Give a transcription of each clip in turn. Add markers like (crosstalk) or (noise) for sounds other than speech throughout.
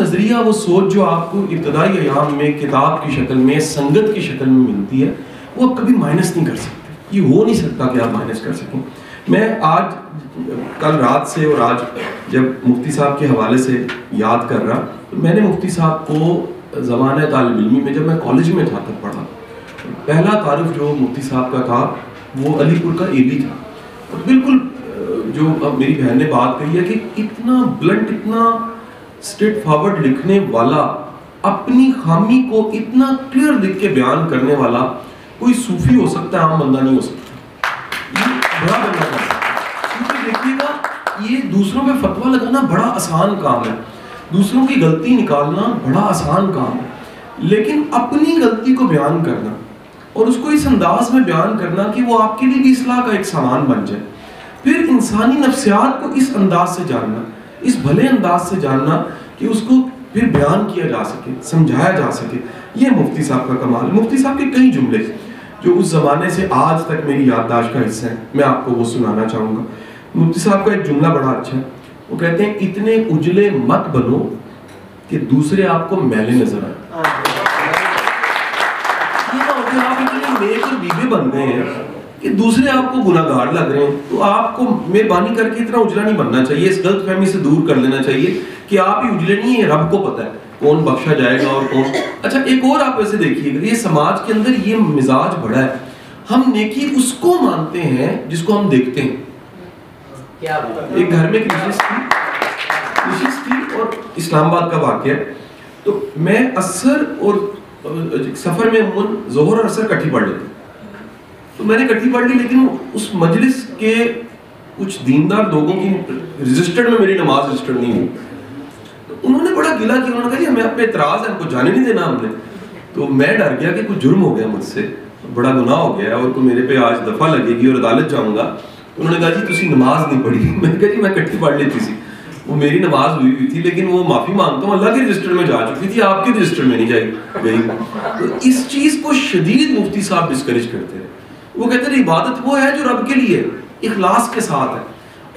नज़रिया, वो सोच जो आपको इब्तदाई अयाम में, किताब की शक्ल में, संगत की शक्ल में मिलती है, वो आप कभी माइनस नहीं कर सकते। ये हो नहीं सकता कि आप माइनस कर सकें। मैं आज, कल रात से और आज जब मुफ्ती साहब के हवाले से याद कर रहा तो मैंने मुफ्ती साहब को ज़माना तालब इलमी में, जब मैं कॉलेज में था, तब पढ़ा। पहला तारुफ जो मुफ्ती साहब का था, वो अलीपुर का एबी था। और बिल्कुल जो अब मेरी बहन ने बात कही है कि इतना ब्लंट इतना स्ट्रेट फॉरवर्ड लिखने वाला, अपनी खामी को इतना क्लियर लिख के बयान करने वाला कोई सूफी हो सकता है, आम बंदा नहीं हो सकता। ये बड़ा चाहिए क्योंकि देखिएगा, ये दूसरों पे फतवा लगाना बड़ा आसान काम है। दूसरों की गलती निकालना बड़ा आसान काम है। लेकिन अपनी गलती को बयान करना और उसको इस अंदाज में बयान करना कि वो आपके लिए भी इसलाह का एक सामान बन जाए। फिर इंसानी नफ्सियात को इस अंदाज से जानना। इस भले अंदाज से जानना कि उसको फिर बयान किया जा सके समझाया जा सके। ये मुफ्ती साहब का कमाल मुफ्ती साहब के कई जुमले जो उस ज़माने से आज तक मेरी याददाश्त का हिस्सा है। मैं आपको वो सुनाना चाहूँगा। मुफ्ती साहब का एक जुमला बड़ा अच्छा है। वो कहते हैं इतने उजले मत बनो कि दूसरे आपको मैले नज़र आए। आप इतने नेक और बीबे बन गए हैं। कि दूसरे आपको गुनागार लग रहे हैं तो आपको मेहरबानी करके इतना उजला नहीं बनना चाहिए इस गलत फहमी से दूर कर लेना चाहिए कि आप ही उजले नहीं है रब को पता है कौन बख्शा जाएगा और कौन। अच्छा एक और आप ऐसे देखिएगा ये समाज के अंदर ये मिजाज बड़ा है। हम नेकी उसको मानते हैं जिसको हम देखते हैं। एक घर में थी और इस्लामाबाद का वाक्य तो मैं असर और सफ़र में जोहर और असर कट्ठी पढ़ लेती तो मैंने इकट्ठी पढ़ ली, लेकिन उस मजलिस के कुछ दीनदार लोगों की रजिस्टर्ड में मेरी नमाज़ रजिस्टर्ड नहीं हुई। तो उन्होंने बड़ा गिला किया उन्होंने कहा हमें अपने एतराज़ है हमको जाने नहीं देना हमने। तो मैं डर गया कि कुछ जुर्म हो गया मुझसे, बड़ा गुनाह हो गया और तो मेरे पे आज दफ़ा लगेगी और अदालत जाऊँगा। तो उन्होंने कहा, जी तुम नमाज़ नहीं पढ़ी। (laughs) मैंने कहा, जी, मैं इकट्ठी पढ़ लेती थी। वो मेरी नमाज़ हुई हुई थी, लेकिन वो माफ़ी माँगता हूँ, अल्लाह के रजिस्टर में जा चुकी थी, आपके रजिस्टर में नहीं जाएगी गई। तो इस चीज़ को शदीद मुफ्ती साहब डिस्करेज करते हैं। वो कहते हैं इबादत वो है जो रब के लिए, इखलास के साथ है।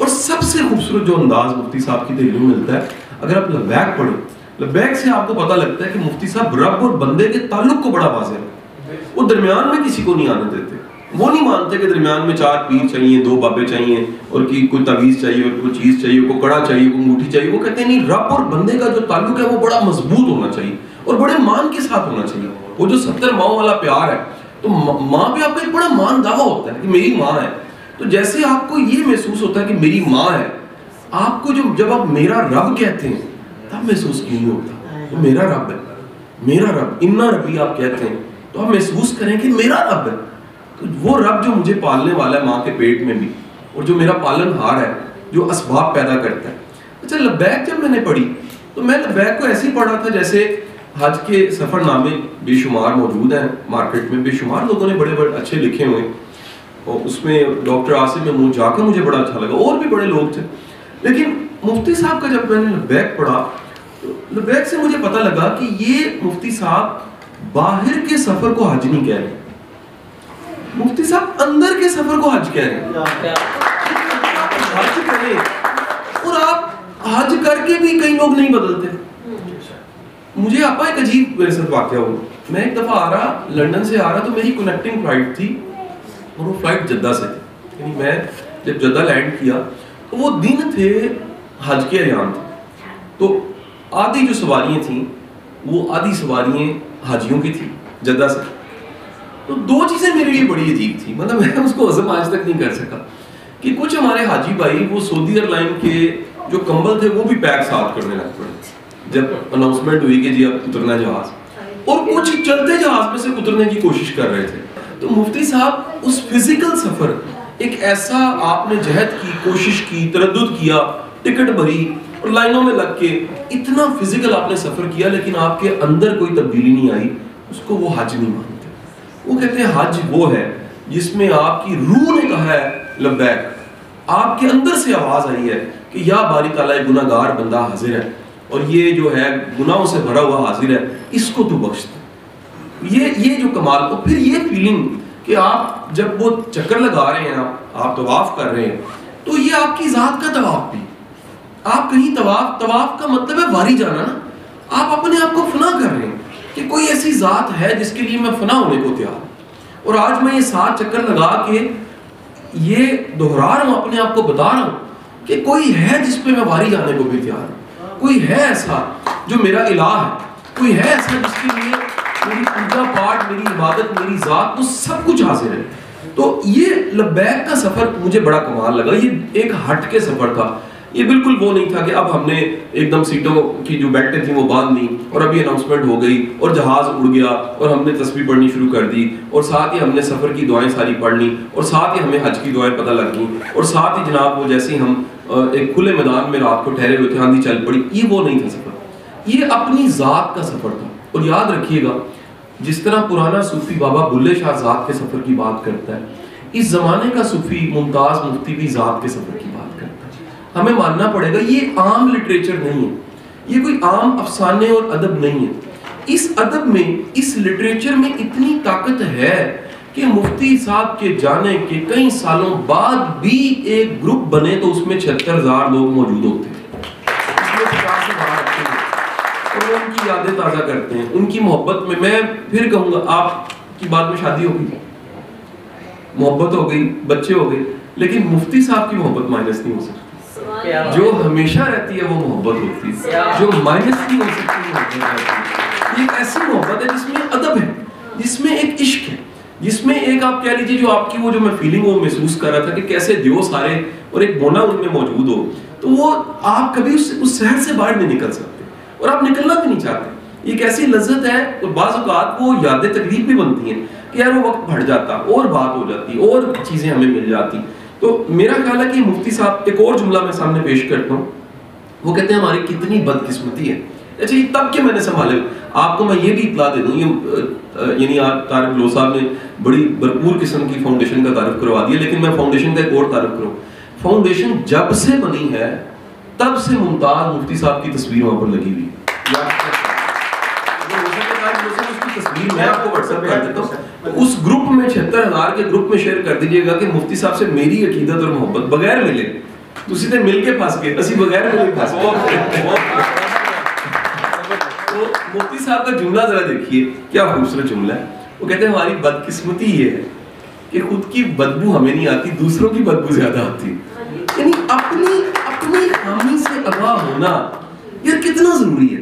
और सबसे खूबसूरत जो अंदाज मुफ्ती साहब की दिल्ली में मिलता है, अगर आप लबैक पढ़ो लबैक से आपको पता लगता है कि मुफ्ती साहब रब और बंदे के ताल्लुक को बड़ा वाजे है। वो दरमियान में किसी को नहीं आने देते। वो नहीं मानते कि दरमियान में चार पीर चाहिए, दो बाबे चाहिए, और कि कोई तवीज़ चाहिए, और कोई चीज़ चाहिए, कोई कड़ा चाहिए, कोई अंगूठी चाहिए। वो कहते हैं, नहीं, रब और बंदे का जो ताल्लुक है वो बड़ा मज़बूत होना चाहिए और बड़े मान के साथ होना चाहिए। वो जो सत्तर माओ वाला प्यार है तो माँ पे आपका एक बड़ा मान दावा होता है कि मेरी माँ है। तो जैसे आपको ये महसूस होता है कि मेरी माँ है, आपको जो जब आप मेरा रब कहते हैं, तब महसूस क्यों नहीं होता? तो मेरा रब है, मेरा रब, इन्ना रबी आप कहते हैं तो आप महसूस करें कि मेरा रब है। तो वो रब जो मुझे पालने वाला है माँ के पेट में भी, और जो मेरा पालन हार है, जो असबाब पैदा करता है। अच्छा लबैक जब मैंने पढ़ी तो मैं लबैक को ऐसे ही पढ़ा था जैसे हज के सफ़रनामे बेशुमार मौजूद हैं मार्केट में बेशुमार लोगों ने बड़े बड़े अच्छे लिखे हुए और उसमें डॉक्टर आसिम महमूद जाकर मुझे बड़ा अच्छा लगा और भी बड़े लोग थे। लेकिन मुफ्ती साहब का जब मैंने लबैक पढ़ा तो लबैक से मुझे पता लगा कि ये मुफ्ती साहब बाहर के सफ़र को हज नहीं कह रहे। मुफ्ती साहब अंदर के सफ़र को हज कह रहे हैं। हज करें। और आप हज करके भी कई लोग नहीं बदलते। मुझे आपा एक अजीब मेरे साथ वाक्य हो। मैं एक दफ़ा आ रहा, लंदन से आ रहा तो मेरी कनेक्टिंग फ़्लाइट थी और वो फ़्लाइट जद्दा से थी। यानी मैं जब जद्दा लैंड किया तो वो दिन थे हज के अयाम थे। तो आधी जो सवारियाँ थी, वो आधी सवारियाँ हाजियों की थी, जद्दा से। तो दो चीज़ें मेरे लिए बड़ी अजीब थी। मतलब मैं उसको हजम आज तक नहीं कर सका। कि कुछ हमारे हाजी भाई, वो सऊदी एयरलाइन के जो कंबल थे, वो भी पैक साथ करने लग पड़े। जब अनाउंसमेंट हुई कि जी अब उतरना जहाज़, और कुछ चलते जहाज़ में से उतरने की कोशिश कर रहे थे। तो मुफ्ती साहब, उस फ़िज़िकल सफ़र, एक ऐसा आपने जहद की, कोशिश की तरद किया, टिकट भरी, और लाइनों में लग के इतना फ़िज़िकल आपने सफ़र किया, लेकिन आपके अंदर कोई तब्दीली नहीं आई, उसको वो हज नहीं मानते। वो कहते हैं, हज वो है, जिसमें आपकी रूह ने कहा है लबैक आपके अंदर से आवाज़ आई है कि या बारी ताला गुनागार बंदा हाजिर है। और ये जो है, गुनाहों से भरा हुआ हाजिर है, इसको तू बख्श दे। ये ये जो कमाल और फिर ये फीलिंग कि आप जब वो चक्कर लगा रहे हैं, आप तवाफ कर रहे हैं तो ये आपकी ज़ात का तवाफ भी। आप कहीं तवाफ तवाफ का मतलब है वारी जाना ना। आप अपने आप को फना कर रहे हैं कि कोई ऐसी जात है जिसके लिए मैं फना होने को तैयार और आज मैं ये सात चक्कर लगा के ये दोहरा रहा हूँ, अपने आप को बता रहा हूँ कि कोई है जिस पे मैं वारी जाने को भी तैयार हूँ। कोई है ऐसा जो मेरा इलाह है? कोई है ऐसा जिसके लिए मेरी पूजा पाठ, मेरी इबादत, मेरी जात वो सब कुछ हासिल है? तो ये लबैक का सफ़र मुझे बड़ा कमाल लगा। ये एक हट के सफ़र था। ये बिल्कुल वो नहीं था कि अब हमने एकदम सीटों की जो बेल्टें थी वो बाँध ली और अभी अनाउंसमेंट हो गई और जहाज़ उड़ गया और हमने तस्वीर पढ़नी शुरू कर दी और साथ ही हमने सफ़र की दुआएँ सारी पढ़ ली और साथ ही हमें हज की दुआएँ पता लग गई और साथ ही जनाब वो जैसे ही हम एक खुले मैदान में रात को ठहरे हुए थे, आंधी चल पड़ी। ये वो नहीं था सफ़र। ये अपनी ज़ात का सफ़र था। और याद रखिएगा, जिस तरह पुराना सूफी बाबा बुल्ले शाह ज़ात के सफ़र की बात करता है, इस ज़माने का सूफी मुमताज़ मुफ्ती भी ज़ात के सफ़र की बात करता है। हमें मानना पड़ेगा, ये आम लिटरेचर नहीं है। ये कोई आम अफसाने और अदब नहीं है। इस अदब में, इस लिटरेचर में इतनी ताकत है कि मुफ्ती साहब के जाने के कई सालों बाद भी एक ग्रुप बने तो उसमें छिहत्तर हज़ार लोग मौजूद होते हैं। और उनकी यादें ताज़ा करते हैं। उनकी मोहब्बत में मैं फिर कहूँगा आपकी बात में शादी हो गई। मोहब्बत हो गई बच्चे हो गए। लेकिन मुफ्ती साहब की मोहब्बत माइनस नहीं हो सकती। जो हमेशा रहती है वो मोहब्बत होती है। जो माइनस नहीं हो सकती ये एक ऐसी मोहब्बत है जिसमें अदब है जिसमें एक इश्क है जिसमें एक आप कह लीजिए जो आपकी वो जो मैं फीलिंग वो महसूस कर रहा था कि कैसे दियो सारे और एक मोना उनमें मौजूद हो तो वो आप कभी उस उस शहर से बाहर नहीं निकल सकते और आप निकलना भी नहीं चाहते। एक ऐसी लज्जत है और बाज़ वो यादें तकलीफ़ भी बनती हैं कि यार वो वक्त बढ़ जाता, और बात हो जाती, और चीज़ें हमें मिल जाती। तो मेरा ख्याल है कि मुफ्ती साहब, एक और जुमला मैं सामने पेश करता हूँ। वो कहते हैं, हमारी कितनी बदकिस्मती है। अच्छा ये तब के मैंने संभाले। आपको मैं ये भी इतला दे दूँ यानी आप तारिक लो साहब ने बड़ी भरपूर किस्म की फाउंडेशन का तारफ करवा दिया लेकिन मैं फाउंडेशन का एक और तारफ करूँ फाउंडेशन जब से बनी है तब से मुमताज मुफ्ती साहब की तस्वीर वहां पर लगी हुई तस्वीर मैं आपको व्हाट्सएप कर देता हूँ उस ग्रुप में छिहत्तर हजार के ग्रुप में शेयर कर दीजिएगा कि मुफ्ती साहब से मेरी अकीदत और मोहब्बत बगैर मिले ਤੁਸੀਂ ਤੇ ਮਿਲ ਕੇ ਫਸ ਗਏ ਅਸੀਂ ਬਗੈਰ ਮਿਲੇ फंस गए तो मुफ्ती साहब का जुमला जरा देखिए, क्या खूबसूरत जुमला है। वो कहते हैं, हमारी बदकिस्मती ये है कि खुद की बदबू हमें नहीं आती, दूसरों की बदबू ज़्यादा आती यानी अपनी अपनी हामी से आगाह होना यार कितना ज़रूरी है?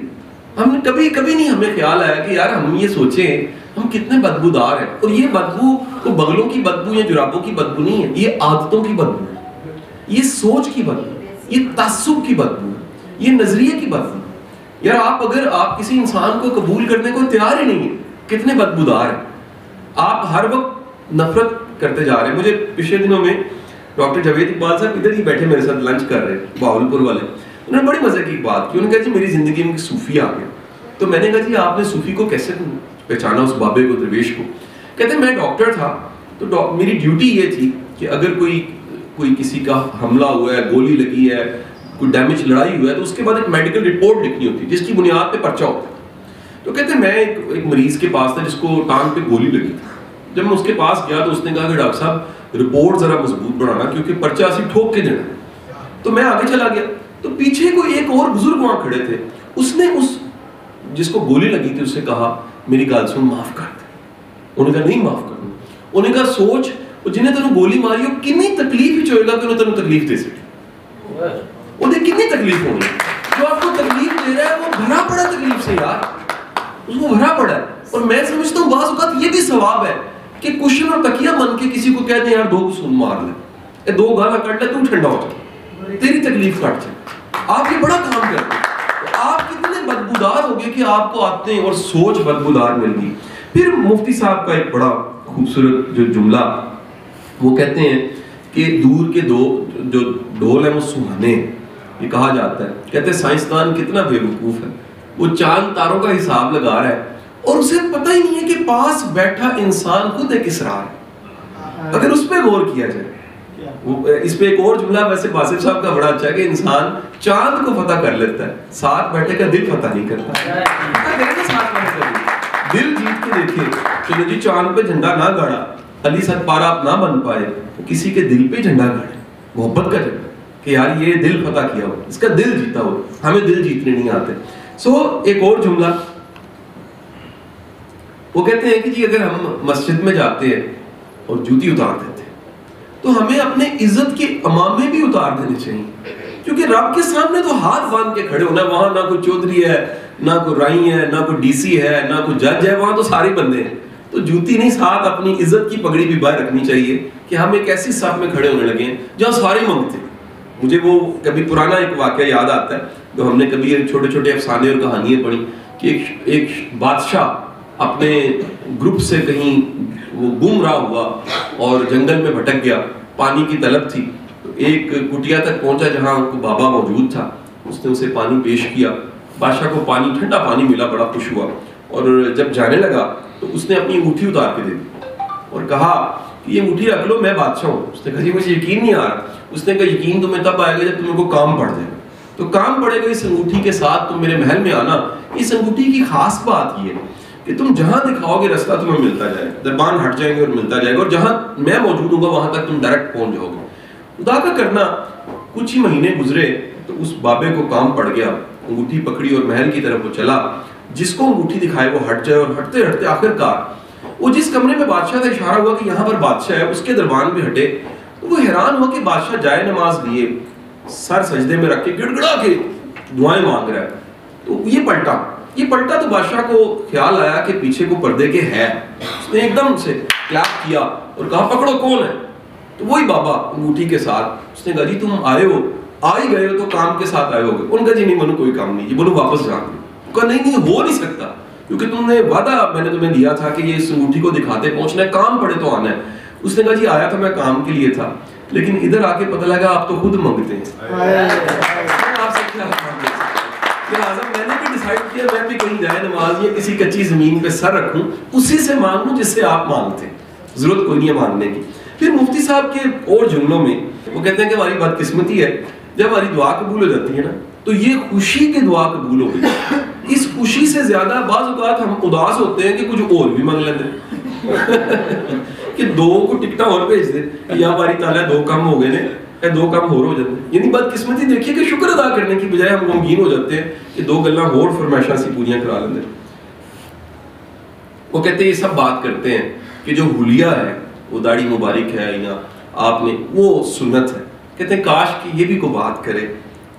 हमने कभी कभी नहीं हमें ख्याल आया कि यार हम ये सोचें, हम कितने बदबूदार हैं। और ये बदबू तो बगलों की बदबू या जुराबों की बदबू नहीं है, ये आदतों की बदबू है। ये सोच की बदबू ये तासुब की बदबू है, ये नज़रिए की बदबू यार आप अगर आप किसी इंसान को कबूल करने को तैयार ही नहीं है, कितने बदबूदार हैं। आप हर वक्त नफरत करते जा रहे हैं। मुझे पिछले दिनों में डॉक्टर जवेद इकबाल साहब इधर ही बैठे मेरे साथ लंच कर रहे हैं बावलपुर वाले। उन्होंने बड़ी मज़े की बात की। उन्होंने कहा, जी, मेरी ज़िंदगी में सूफी आ गया। तो मैंने कहा, जी, आपने सूफी को कैसे पहचाना, उस बाबे को, दरवेश को? कहते, मैं डॉक्टर था तो मेरी ड्यूटी ये थी कि अगर कोई कोई किसी का हमला हुआ है, गोली लगी है कोई डैमेज लड़ाई हुआ है तो उसके बाद एक मेडिकल रिपोर्ट लिखनी होती है जिसकी बुनियाद पे पर्चा होता है। तो कहते मैं एक, एक मरीज़ के पास था जिसको टांग पे गोली लगी थी। जब मैं उसके पास गया तो उसने कहा कि डॉक्टर साहब रिपोर्ट जरा मज़बूत बनाना क्योंकि पर्चा असी ठोक के देना तो मैं आगे चला गया। तो पीछे कोई एक और बुज़ुर्ग वहाँ खड़े थे। उसने उस जिसको गोली लगी थी उससे कहा मेरी गाल सुन माफ़ कर दे। उन्हें कहा नहीं माफ़ कर उन्हें कहा सोच जिन्हें तेन गोली मारी हो कितनी तकलीफ़ ही होएगा कि उन्हें तेन तकलीफ़ दे सके? कितनी तकलीफ़ होगी? जो आपको तकलीफ़ दे रहा है, वो भरा पड़ा तकलीफ़ से यार। उसको भरा पड़ा है। और मैं समझता हूँ, बाज ये भी सवाब है कि कुशन और तकिया मन के किसी को कहते हैं, यार, दो सुन मार ले। दो गाना कट ले, तू ठंडा हो जाए तेरी तकलीफ़ कट जाए। आप ये बड़ा काम करते हैं। तो आप कितने बदबूदार हो गए कि आपको आते हैं और सोच बदबूदार मिल गई। फिर मुफ्ती साहब का एक बड़ा खूबसूरत जो जुमला, वो कहते हैं कि दूर के दो, जो ढोल है, वो सुहाने ये कहा जाता है। कहते साइंसदान कितना बेवकूफ़ है। वो चाँद तारों का हिसाब लगा रहा है और उसे पता ही नहीं है कि पास बैठा इंसान खुद एक इसरार है। अगर उस पर गौर किया जाए, वो, इस पे एक और जुमला वैसे बासिफ साहब का बड़ा अच्छा है कि इंसान चाँद को फतह कर लेता है। साथ बैठे का दिल फतह नहीं करता। दिल। जीत के देखे चलो जी, चाँद पे झंडा ना गाड़ा, अली सर पारा आप ना बन पाए तो किसी के दिल पे झंडा गाड़े। मोहब्बत का झंडा। कि यार ये दिल फता किया हो, इसका दिल जीता हो, हमें दिल जीतने नहीं आते। सो एक और जुमला। वो कहते हैं कि जी, अगर हम मस्जिद में जाते हैं और जूती उतार देते हैं तो हमें अपने इज़्ज़त के अमामे भी उतार देने चाहिए। क्योंकि रब के सामने तो हाथ बाँध के खड़े होना वहाँ ना कोई चौधरी है, ना कोई राई है, ना कोई डीसी है, ना कोई जज है, वहाँ तो सारे बंदे हैं। तो जूती नहीं, साथ अपनी इज़्ज़त की पगड़ी भी बाहर रखनी चाहिए कि हम एक ऐसी साथ में खड़े होने लगे हैं जहाँ सारे मंगते मुझे वो कभी पुराना एक वाक्य याद आता है, जो हमने कभी छोटे छोटे अफसाने और कहानियाँ पढ़ी कि एक एक बादशाह अपने ग्रुप से कहीं वो गुम रहा हुआ और जंगल में भटक गया, पानी की तलब थी। तो एक कुटिया तक पहुँचा जहाँ उनको बाबा मौजूद था, उसने उसे पानी पेश किया। बादशाह को पानी, ठंडा पानी मिला, बड़ा खुश हुआ और जब जाने लगा तो उसने अपनी अंगूठी उतार के दे दी और कहा कि ये अंगूठी रख लो, मैं बादशाह हूँ। उसने कहा मुझे यकीन नहीं आ रहा। उसने कहा, यकीन तुम्हें तब आएगा जब तुम्हें को काम पड़ जाएगा तो काम पड़ेगा इस अंगूठी के साथ तुम मेरे महल में आना। इस अंगूठी की खास बात ये कि तुम जहाँ दिखाओगे, रास्ता तुम्हें मिलता जाएगा। दरबान हट जाएँगे और मिलता जाएगा। और जहाँ मैं मौजूद हूँ वहाँ तक तुम डायरेक्ट पहुँच जाओगे। खुदा का करना, कुछ ही महीने गुजरे तो उस बाबे को काम पड़ गया। अंगूठी पकड़ी और महल की तरफ़ वो चला। जिसको अंगूठी दिखाए वो हट जाए और हटते हटते आखिरकार, वो जिस कमरे में बादशाह का इशारा हुआ कि यहाँ पर बादशाह है, उसके दरबान भी हटे। तो वो हैरान हुआ कि बादशाह जाए नमाज़ लिए, सर सजदे में रख के गिड़गड़ा के दुआएँ मांग रहा है। तो ये पलटा ये पलटा तो बादशाह को ख्याल आया कि पीछे को पर्दे के है। उसने एकदम से क्लैप किया और कहा, पकड़ो, कौन है? तो वही बाबा अंगूठी के साथ, उसने कहा, जी, तुम आए हो। आ ही गए हो तो काम के साथ आए होगे उनका जी नहीं बोलो कोई काम नहीं। जी बोलो, वापस जा कहा, नहीं नहीं, हो नहीं सकता। क्योंकि तुमने वादा मैंने तुम्हें दिया था कि ये इस अंगूठी को दिखाते पहुँचना है, काम पड़े तो आना है। उसने कहा जी आया था मैं काम के लिए था लेकिन इधर आके पता लगा आप तो खुद मांगते हैं। मैंने भी डिसाइड किया मैं भी कहीं जाए नमाज़ या किसी कच्ची ज़मीन पे सर रखूँ उसी से मांगूं जिससे आप मांगते हैं। ज़रूरत कोई नहीं है मांगने की। फिर मुफ्ती साहब के और जुमलों में वो कहते हैं कि हमारी बदकिस्मती है जब हमारी दुआ कबूल हो जाती है ना तो ये खुशी की दुआ कबूल हो गई। इस खुशी से ज़्यादा बात हम उदास होते हैं कि कुछ और भी मांग लेते (laughs) कि दो को टिकटा और भेज दे। या हमारी ताला दो कम हो गए ने, या दो कम होर हो जाते। यानी बात किस्मती देखिए कि शुक्र अदा करने की बजाय हम गमगीन हो जाते हैं कि दो गल्ला होर फरमाइशा सी पूरियाँ करा लेते वो कहते हैं, ये सब बात करते हैं कि जो हुलिया है, वो दाढ़ी मुबारक है या आपने, वो सुन्नत है। कहते हैं, काश कि ये भी को बात करे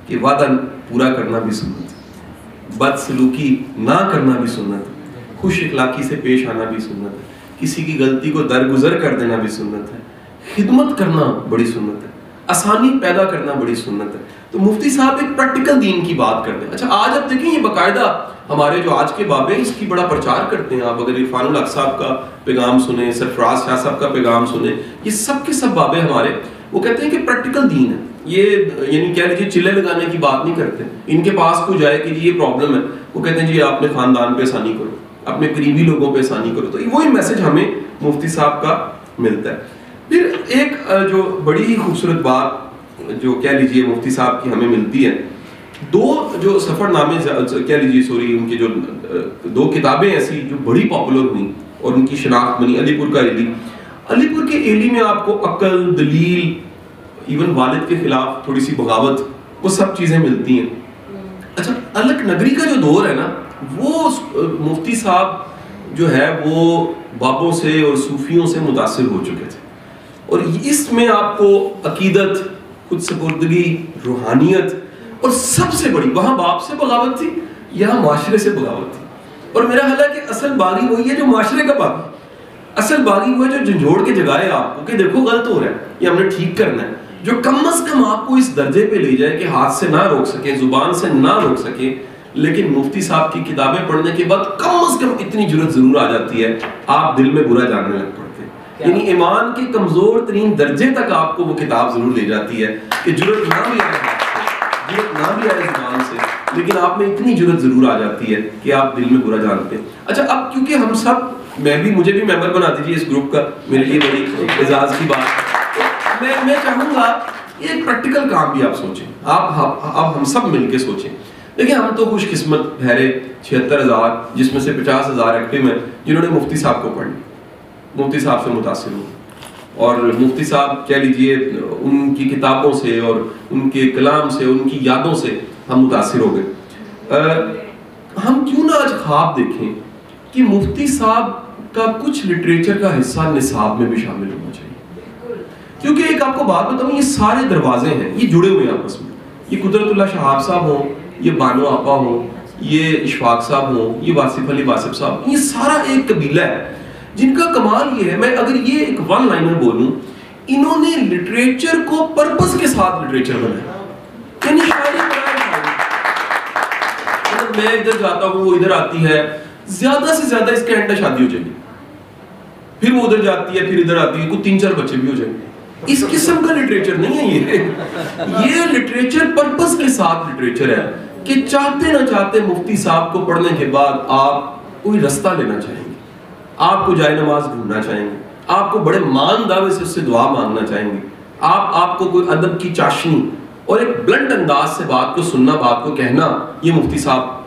कि वादा पूरा करना भी सुन्नत बदसलूकी ना करना भी सुन्नत खुश इखलाकी से पेश आना भी सुन्नत है। किसी की गलती को दरगुजर कर देना भी सुन्नत है। खिदमत करना बड़ी सुन्नत है। आसानी पैदा करना बड़ी सुन्नत है। तो मुफ्ती साहब, एक प्रैक्टिकल दीन की बात करते हैं अच्छा आज आप देखें, ये बाकायदा हमारे जो आज के बाबे इसकी बड़ा प्रचार करते हैं। आप अगर इरफान हक साहब का पैगाम सुने, सरफराज शाह साहब का पैगाम सुने, ये सब के सब बाबे हमारे, वो कहते हैं कि प्रैक्टिकल दीन है। ये, यानी कह लीजिए, चिल्ले लगाने की बात नहीं करते। इनके पास को जाए कि जी, ये प्रॉब्लम है। वो कहते हैं, जी, आपने खानदान पे आसानी करो। अपने करीबी लोगों पे आसानी करो। तो वही मैसेज हमें मुफ्ती साहब का मिलता है। फिर एक जो बड़ी ही खूबसूरत बात जो कह लीजिए मुफ्ती साहब की हमें मिलती है दो जो सफ़रनामे कह लीजिए सॉरी उनकी जो दो किताबें ऐसी जो बड़ी पॉपुलर हुई और उनकी शनाख्त बनी अलीपुर का एली। अलीपुर के एली में आपको अकल दलील इवन वालिद के खिलाफ थोड़ी सी बगावत वो सब चीज़ें मिलती हैं। अच्छा अलग नगरी का जो दौर है ना वो मुफ्ती साहब जो है, वो बाबों से और सूफियों से मुतासर हो चुके थे। और इसमें आपको अकीदत, खुद सपुर्दगी रूहानियत और सबसे बड़ी, वहाँ बाप से बगावत थी, यहाँ माशरे से बगावत थी। और मेरा ख्याल है कि असल बागी वही है जो माशरे का बागी असल बागी वो है जो झंझोड़ के जगाए आपको कि देखो गलत हो रहा है, ये हमने ठीक करना है। जो कम अज कम आपको इस दर्जे पे ले जाए कि हाथ से ना रोक सके, ज़ुबान से ना रोक सके लेकिन मुफ्ती साहब की किताबें पढ़ने के बाद कम अज कम इतनी ज़रूरत ज़रूर आ जाती है आप दिल में बुरा जानने लग पड़ते यानी ईमान के कमज़ोर तरीन दर्जे तक आपको वो किताब ज़रूर ले जाती है कि ज़रूरत ना भी आए ज़रूरत ना भी आए ज़ुबान से लेकिन आप में इतनी ज़रूरत ज़रूर आ जाती है कि आप दिल में बुरा जानते हैं। अच्छा अब क्योंकि हम सब मैं भी मुझे भी मेंबर बना दीजिए इस ग्रुप का मेरे लिए बड़ी एजाज की बात तो मैं मैं चाहूँगा एक प्रैक्टिकल काम भी आप सोचें। आप अब हम सब मिलके सोचें। देखिए हम तो खुशकिस्मत ठहरे छिहत्तर हज़ार, जिसमें से पचास हज़ार एक्टिव हैं, जिन्होंने मुफ्ती साहब को पढ़ी मुफ्ती साहब से मुतासर हुए और मुफ्ती साहब, कह लीजिए, उनकी किताबों से और उनके कलाम से, उनकी यादों से हम मुतासर हो गए। हम क्यों ना आज ख्वाब देखें कि मुफ्ती साहब का कुछ लिटरेचर का हिस्सा निसाब में भी शामिल होना चाहिए। क्योंकि एक आपको बात बताऊँ, ये सारे दरवाजे हैं, ये जुड़े हुए हैं आपस में। ये कुदरतुल्ला शहाब साहब हो ये बानो आपा हो, ये इशफाक साहब हो, ये वासिफ अली वासिफ साहब ये सारा एक कबीला है। जिनका कमाल ये है, मैं अगर ये एक वन लाइनर बोलूँ, इन्होंने लिटरेचर को पर्पस के साथ लिटरेचर बनाया। मतलब मैं इधर जाता हूँ, वो इधर आती है, ज़्यादा से ज़्यादा इसके एंड शादी हो जाएगी। फिर वो उधर जाती है, फिर इधर आती है, कुछ तीन चार बच्चे भी हो जाएँगे। इस किस्म का लिटरेचर नहीं है ये। ये लिटरेचर पर्पस के साथ लिटरेचर है। कि चाहते ना चाहते मुफ्ती साहब को पढ़ने के बाद आप कोई रास्ता लेना चाहेंगे। आपको जाए नमाज़ ढूंढना चाहेंगे। आपको बड़े मान दावे से उससे दुआ मांगना चाहेंगे। आप, आपको कोई अदब की चाशनी और एक ब्लंट अंदाज से बात को सुनना, बात को कहना, ये मुफ्ती साहब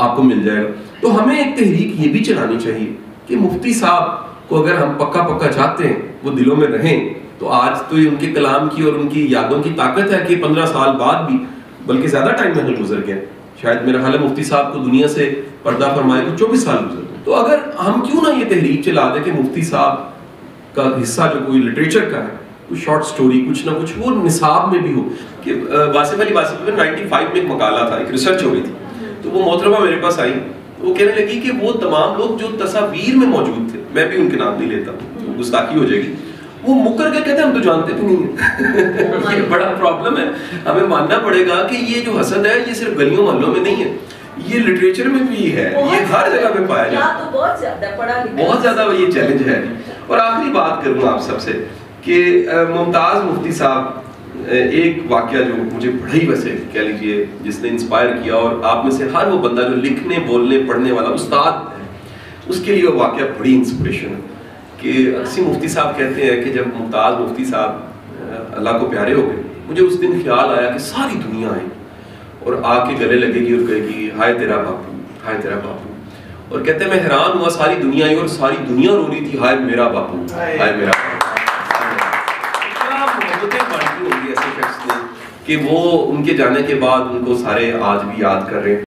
आपको मिल जाएगा। तो हमें एक तहरीक ये भी चलानी चाहिए कि मुफ्ती साहब को अगर हम पक्का पक्का चाहते हैं, वो दिलों में रहें तो आज तो ये उनके कलाम की और उनकी यादों की ताकत है कि पंद्रह साल बाद भी बल्कि ज़्यादा टाइम में गुजर गया शायद मेरा ख्याल है मुफ्ती साहब को दुनिया से पर्दा फरमाए को चौबीस साल गुजर गए। तो अगर हम क्यों ना ये तहरीक चला दें कि मुफ्ती साहब का हिस्सा जो कोई लिटरेचर का है कुछ शॉर्ट स्टोरी कुछ ना कुछ, वो निसाब में भी हो। कि वासिफ अली वासिफ में 95 में एक मकाला था, एक रिसर्च हो रही थी तो वो मोहतरमा मेरे पास आई। वो कहने लगी कि वो तमाम लोग जो तस्वीर में मौजूद थे, मैं भी उनके नाम नहीं लेता, गुस्ताखी हो जाएगी। वो मुकर के कहते हम तो जानते भी नहीं है। (laughs) ये बड़ा प्रॉब्लम है। हमें मानना पड़ेगा कि ये जो हसद है ये सिर्फ़ गलियों मोहल्लों में नहीं है। ये लिटरेचर में भी है। ये हर जगह में पाया जाता तो बहुत ज़्यादा पढ़ा बहुत ज़्यादा ये चैलेंज है। और आखिरी बात करूँगा आप सबसे कि मुमताज़ मुफ्ती साहब एक वाक्य जो मुझे बड़ा ही वैसे कह लीजिए जिसने इंस्पायर किया और आप में से हर वो बंदा जो लिखने बोलने पढ़ने वाला उस्ताद है उसके लिए वो वाक्य बड़ी इंस्पिरेशन है। कि अक्सी मुफ्ती साहब कहते हैं कि जब मुमताज़ मुफ्ती साहब अल्लाह को प्यारे हो गए मुझे उस दिन ख्याल आया कि सारी दुनिया आएगी और आके गले लगेगी और कहेगी हाय तेरा बापू हाय तेरा बापू। और कहते मैं हैरान हुआ सारी दुनिया आई और सारी दुनिया रो रही थी हाय मेरा बापू हाय। मेरा कि वो उनके जाने के बाद उनको सारे आज भी याद कर रहे हैं।